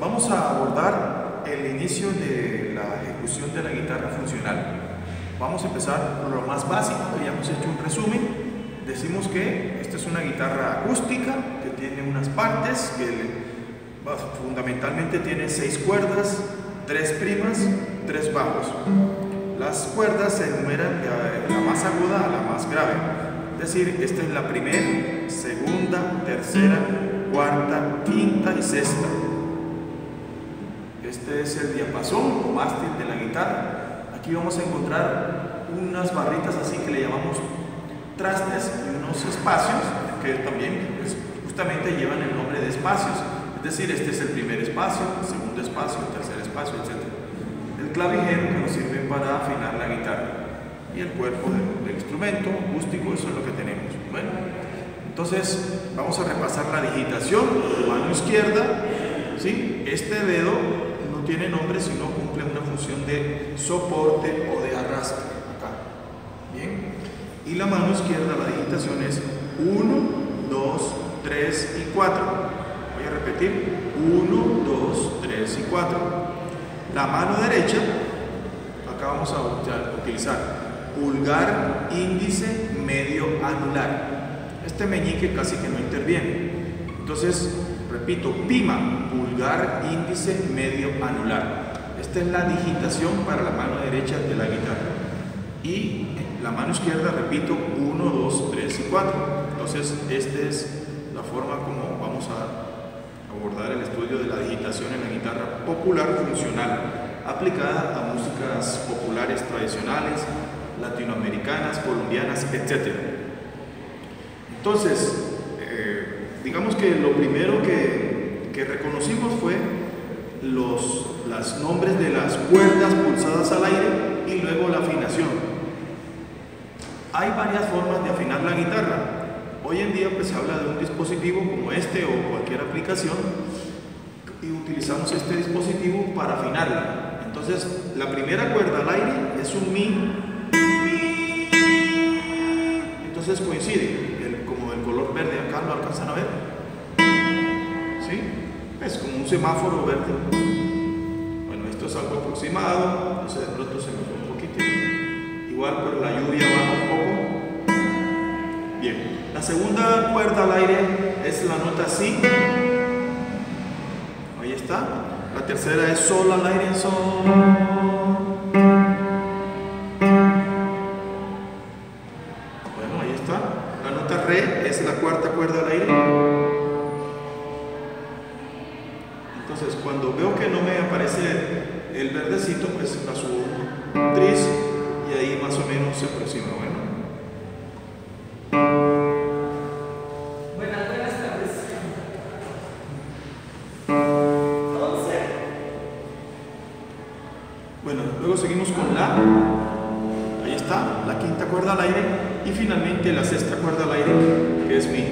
vamos a abordar el inicio de la ejecución de la guitarra funcional. Vamos a empezar por lo más básico, ya hemos hecho un resumen. Decimos que esta es una guitarra acústica que tiene unas partes que fundamentalmente tiene seis cuerdas, tres primas, tres bajos. Las cuerdas se enumeran de la más aguda a la más grave. Es decir, esta es la primera, segunda, tercera, cuarta, quinta y sexta. Este es el diapasón o mástil de la guitarra. Aquí vamos a encontrar unas barritas así que le llamamos trastes y unos espacios que también pues, justamente llevan el nombre de espacios. Es decir, este es el primer espacio, el segundo espacio, el tercer espacio, etc. El clavijero que nos sirve para afinar la guitarra y el cuerpo del, instrumento acústico, eso es lo que tenemos. Bueno, entonces vamos a repasar la digitación, mano izquierda, ¿sí? este dedo tiene nombre sino cumple una función de soporte o de arrastre, acá, bien, y la mano izquierda, la digitación es 1, 2, 3 y 4, voy a repetir, 1, 2, 3 y 4, la mano derecha, acá vamos a utilizar pulgar, índice, medio, anular. Este meñique casi que no interviene. Entonces, repito, pima, pulgar, índice, medio, anular. Esta es la digitación para la mano derecha de la guitarra. Y la mano izquierda, repito, 1, 2, 3 y 4. Entonces, esta es la forma como vamos a abordar el estudio de la digitación en la guitarra popular funcional aplicada a músicas populares tradicionales, latinoamericanas, colombianas, etc. Entonces, eh, digamos que lo primero que, que reconocimos fue los nombres de las cuerdas pulsadas al aire y luego la afinación. Hay varias formas de afinar la guitarra. Hoy en día pues se habla de un dispositivo como este o cualquier aplicación y utilizamos este dispositivo para afinarla. Entonces, la primera cuerda al aire es un mi entonces coincide, como el color verde, acá lo alcanzan a ver. ¿Sí? Es como un semáforo verde. Bueno, esto es algo aproximado, entonces de pronto se me fue un poquito. Igual, pero la lluvia baja un poco. Bien, la segunda cuerda al aire es la nota Si. Ahí está. La tercera es Sol al aire, Sol. es la cuarta cuerda al aire. Cuando veo que no me aparece el verdecito, pues la subo un tris y ahí más o menos se aproxima. Bueno. Bueno, luego seguimos con la. Ahí está, la quinta cuerda al aire y finalmente la sexta cuerda al aire que es mi.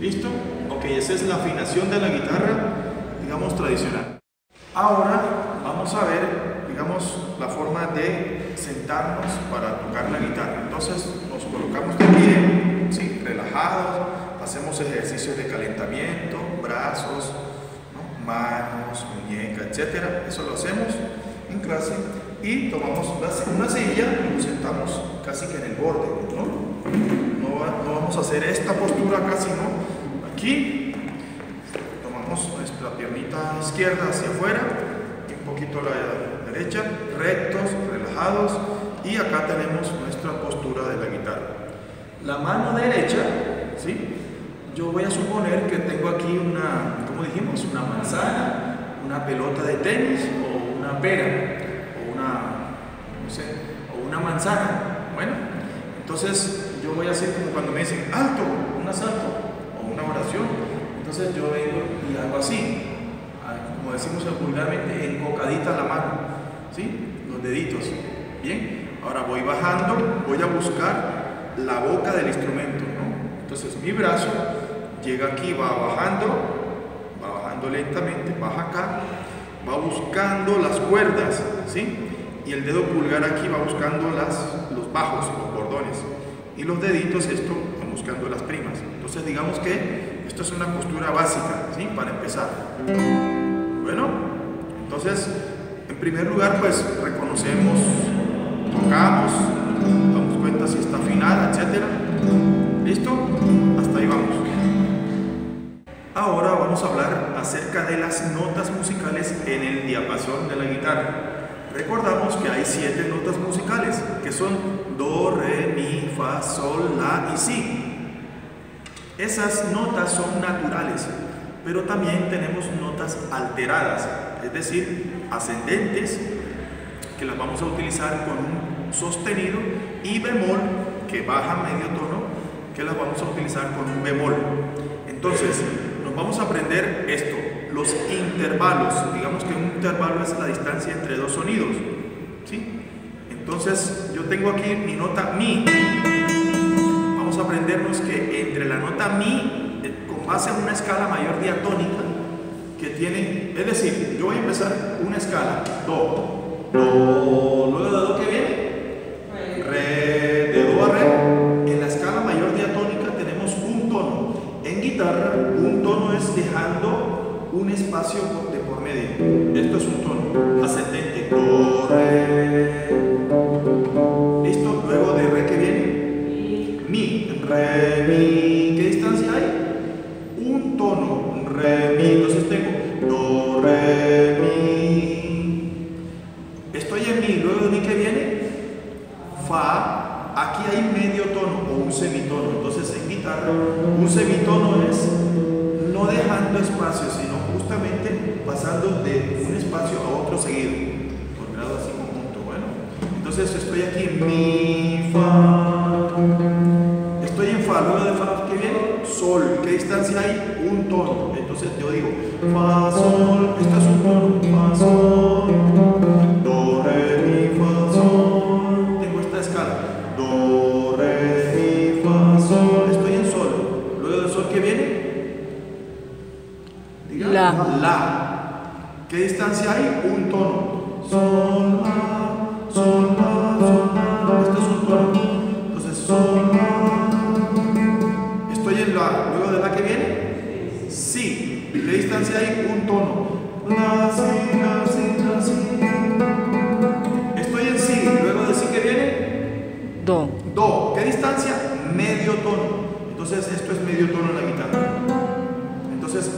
¿Listo? Ok, esa es la afinación de la guitarra, digamos, tradicional. Ahora vamos a ver, digamos, la forma de sentarnos para tocar la guitarra. Entonces nos colocamos de pie, ¿sí? relajados, hacemos ejercicios de calentamiento, brazos, manos, muñeca, etc. Eso lo hacemos en clase y tomamos una silla y nos sentamos casi que en el borde, ¿no? No, vamos a hacer esta postura casi, ¿no? Aquí izquierda hacia afuera y un poquito la derecha, rectos, relajados y acá tenemos nuestra postura de la guitarra. La mano derecha, ¿sí? Yo voy a suponer que tengo aquí una, como dijimos, una manzana, una pelota de tenis o una pera no sé, o una manzana. Bueno, entonces yo voy a hacer como cuando me dicen alto, un asalto o una oración. Entonces yo vengo y hago así, como decimos vulgarmente, encocadita la mano, ¿sí? Los deditos. Bien, ahora voy bajando, voy a buscar la boca del instrumento, ¿no? Entonces mi brazo llega aquí, va bajando, va bajando lentamente, baja acá, va buscando las cuerdas, ¿sí? y el dedo pulgar aquí va buscando las, los bajos, los bordones, y los deditos esto van buscando las primas. Entonces digamos que Esto es una postura básica, ¿sí? Para empezar. Bueno, entonces, en primer lugar, pues reconocemos, tocamos, damos cuenta si está afinada, etc. ¿Listo? Hasta ahí vamos. Ahora vamos a hablar acerca de las notas musicales en el diapasón de la guitarra. Recordamos que hay siete notas musicales, que son Do, Re, Mi, Fa, Sol, La y Si. Esas notas son naturales, pero también tenemos notas alteradas, es decir, ascendentes, que las vamos a utilizar con un sostenido y bemol, que baja medio tono, que las vamos a utilizar con un bemol. Entonces, nos vamos a aprender esto, los intervalos. Digamos que un intervalo es la distancia entre dos sonidos. ¿sí? Entonces, yo tengo aquí mi nota Mi. Vamos a aprendernos que entre la nota Mi, base en una escala mayor diatónica, que tiene, es decir, yo voy a empezar una escala, Do, Do, luego de Do que viene, Re, de Do a Re, en la escala mayor diatónica tenemos un tono. En guitarra, un tono es dejando un espacio de por medio. Esto es un tono ascendente, Do, Re. Distancia hay? Un tono. Entonces yo digo Fa, Sol. Esto es un tono. Fa, Sol. Do, Re, Mi, Fa, Sol. Tengo esta escala. Do, Re, Mi, Fa, Sol. Estoy en Sol. Luego de Sol, ¿qué viene? Diga. La. La. ¿Qué distancia hay? Un tono. Sol, distancia hay? Un tono. La, Si, La, Si, La, Si. Estoy en Si. Luego de Si que viene. Do. Do. ¿Qué distancia? Medio tono. Entonces esto es medio tono en la guitarra. Entonces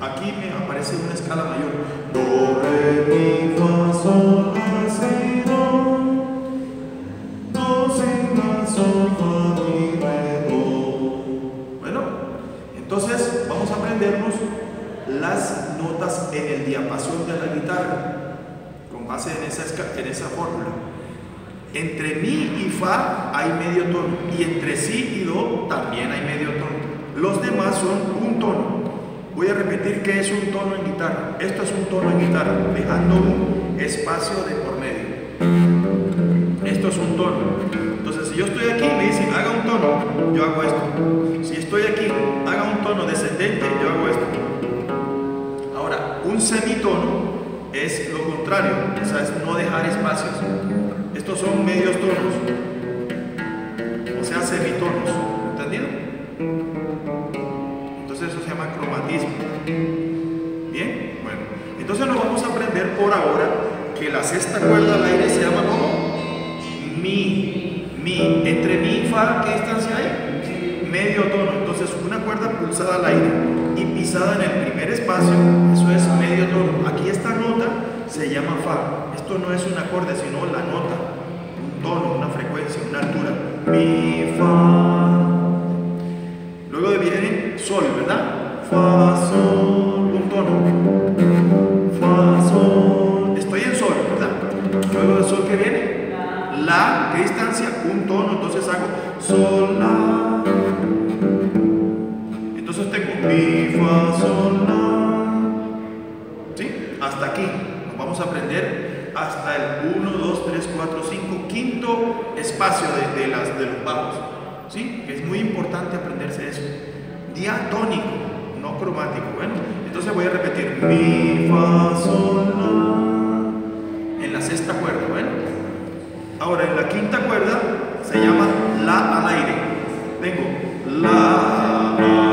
aquí me aparece una escala mayor. Do, re, mi, fa, sol, la, si, do. Do, si, la, sol, fa, mi, re, do. Bueno, entonces vamos a aprendernos las notas en el diapasón de la guitarra con base en esa, en esa fórmula. Entre mi y fa hay medio tono y entre si y do también hay medio tono. Los demás son un tono. Voy a repetir qué es un tono en guitarra. Esto es un tono en guitarra, dejando un espacio de por medio. Esto es un tono. Entonces, si yo estoy aquí, me dicen haga un tono, yo hago esto. Si estoy aquí, haga un tono descendente, yo hago esto. Un semitono es lo contrario, es no dejar espacios. Estos son medios tonos, o sea, semitonos. ¿Entendido? Entonces eso se llama cromatismo. Bien, bueno. Entonces nos vamos a aprender por ahora que la sexta cuerda al aire se llama como mi. Mi. Entre mi y fa, ¿qué distancia hay? Medio tono. Entonces una cuerda pulsada al aire y pisada en el primer espacio, eso es medio tono. Aquí esta nota se llama fa. Esto no es un acorde, sino la nota. Un tono, una frecuencia, una altura. Mi, fa. Luego viene sol, ¿verdad? Fa, sol, un tono. Fa, sol. Estoy en sol, ¿verdad? Luego de sol, ¿qué viene? La, ¿qué distancia? Un tono, entonces hago sol, la. Entonces tengo mi, fa, sol, la. ¿Sí? Hasta aquí. Vamos a aprender hasta el 1, 2, 3, 4, 5, quinto espacio de, las, de los bajos. ¿Sí? Es muy importante aprenderse eso. Diatónico, no cromático. Bueno, entonces voy a repetir mi, fa, sol, la. En la sexta cuerda, ¿bueno? Ahora en la quinta cuerda se llama la al aire. Tengo la, la,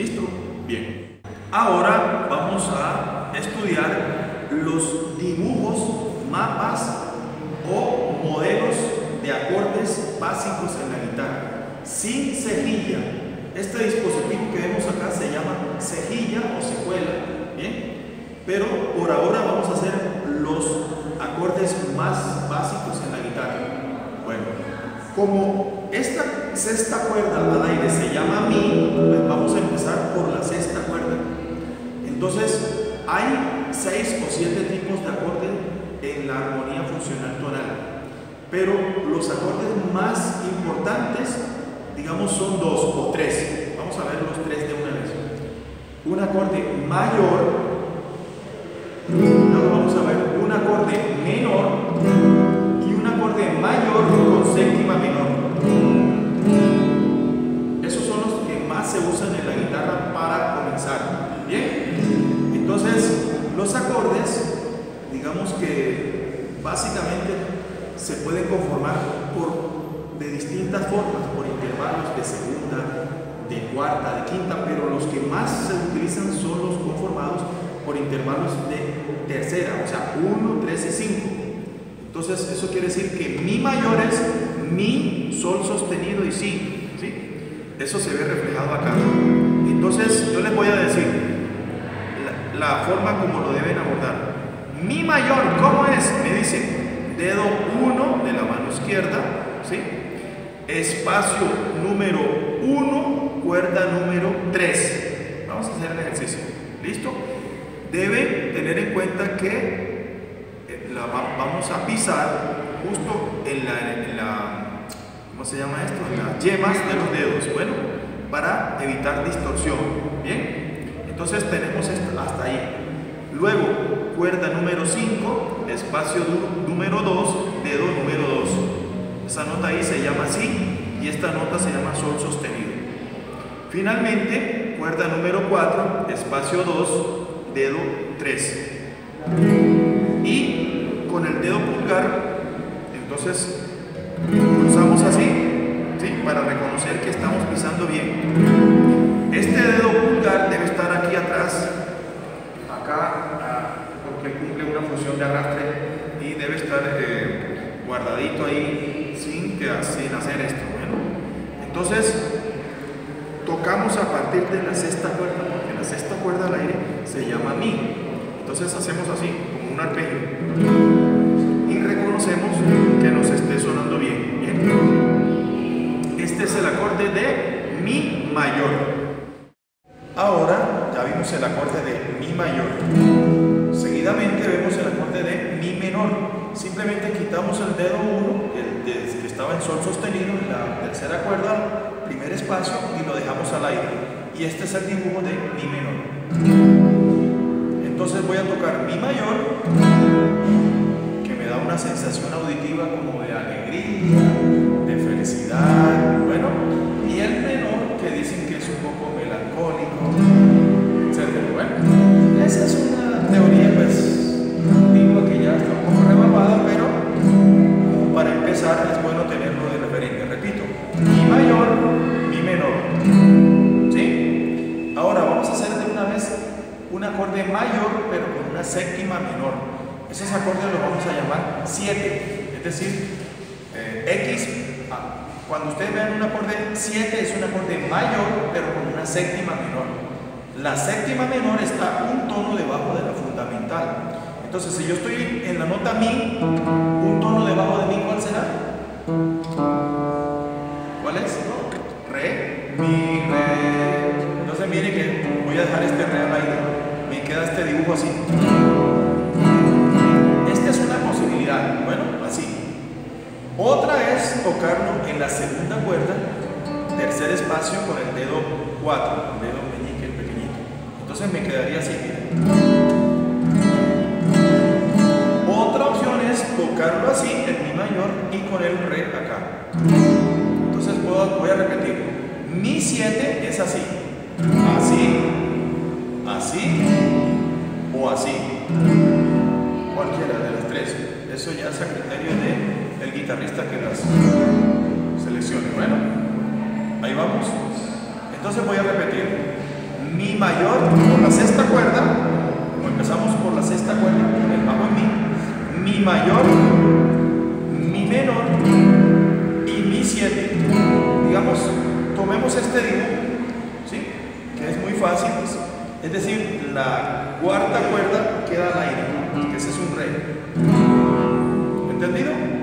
¿Listo? Bien. Ahora vamos a estudiar los dibujos, mapas o modelos de acordes básicos en la guitarra, sin cejilla. Este dispositivo que vemos acá se llama cejilla o secuela, ¿bien? Pero por ahora vamos a hacer los acordes más básicos en la guitarra. Bueno, como esta sexta cuerda al aire se llama Mi, pues vamos a por la sexta cuerda. Entonces, hay seis o siete tipos de acordes en la armonía funcional tonal. Pero los acordes más importantes, digamos, son dos o tres. Vamos a ver los tres de una vez. Un acorde mayor, tercera, o sea, 1, 3 y 5. Entonces, eso quiere decir que mi mayor es mi, sol sostenido y si. ¿sí? Eso se ve reflejado acá. Entonces, yo les voy a decir la, la forma como lo deben abordar. Mi mayor, ¿cómo es? Me dice, dedo 1 de la mano izquierda, ¿sí? espacio número 1, cuerda número 3. Vamos a hacer el ejercicio. ¿Listo? Deben tener en cuenta que eh, la, vamos a pisar justo en la, ¿cómo se llama esto? En las yemas de los dedos. Bueno, para evitar distorsión. ¿Bien? Entonces tenemos esto hasta ahí. Luego, cuerda número 5, espacio número 2, dedo número 2. Esa nota ahí se llama así y esta nota se llama sol sostenido. Finalmente, cuerda número 4, espacio 2, dedo 3. Y con el dedo pulgar, entonces pulsamos así, ¿sí? para reconocer que estamos pisando bien. Este dedo pulgar debe estar aquí atrás, acá, porque cumple una función de arrastre y debe estar eh, guardadito ahí sin, sin hacer esto. Bueno, entonces tocamos a partir de la sexta cuerda, la sexta cuerda al aire se llama mi. Entonces hacemos así, como un arpegio. Y reconocemos que nos esté sonando bien. bien. Este es el acorde de mi mayor. Ahora ya vimos el acorde de mi mayor. Seguidamente vemos el acorde de mi menor. Simplemente quitamos el dedo 1, que estaba en sol sostenido en la tercera cuerda, primer espacio, y lo dejamos al aire. Y este es el dibujo de mi menor. Entonces voy a tocar mi mayor, que me da una sensación auditiva como de alegría, de felicidad, bueno, y el menor, que dicen que es un poco melancólico, menor. Esos acordes los vamos a llamar 7, es decir, eh, X. Cuando ustedes vean un acorde 7 es un acorde mayor, pero con una séptima menor. La séptima menor está un tono debajo de la fundamental. Entonces, si yo estoy en la nota Mi, un tono debajo de Mi, ¿cuál será? ¿Cuál es? Re, Mi, Re. Entonces, mire que voy a dejar este Re al aire. Me queda este dibujo así. Otra es tocarlo en la segunda cuerda, tercer espacio con el dedo 4, el dedo meñique, el pequeñito. Entonces me quedaría así. Otra opción es tocarlo así en mi mayor y con el re acá. Entonces puedo, voy a repetir. Mi 7 es así. Así, así o así. Cualquiera de las tres. Eso ya es a criterio de el guitarrista que las seleccione. Bueno, ahí vamos. Entonces voy a repetir. mi mayor por la sexta cuerda, como empezamos por la sexta cuerda, el bajo en mi, mi mayor, mi menor y mi 7. Digamos, tomemos este dibujo, ¿sí? que es muy fácil, pues, es decir, la cuarta cuerda queda al aire, que ese es un re. ¿Entendido?